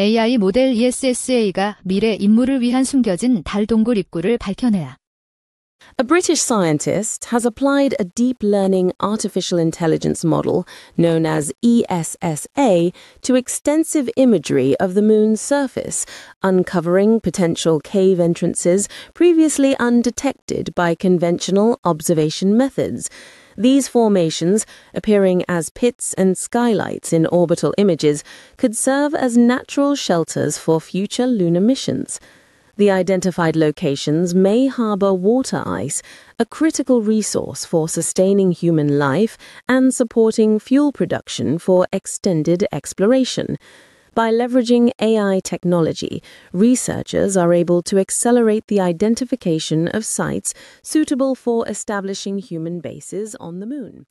AI 모델 ESSA가 미래 임무를 위한 숨겨진 달 동굴 입구를 밝혀내야. A British scientist has applied a deep learning artificial intelligence model known as ESSA to extensive imagery of the moon's surface, uncovering potential cave entrances previously undetected by conventional observation methods. These formations, appearing as pits and skylights in orbital images, could serve as natural shelters for future lunar missions. The identified locations may harbour water ice, a critical resource for sustaining human life and supporting fuel production for extended exploration. By leveraging AI technology, researchers are able to accelerate the identification of sites suitable for establishing human bases on the moon.